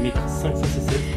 tu mets 5,